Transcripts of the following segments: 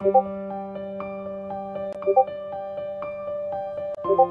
고고 고고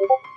you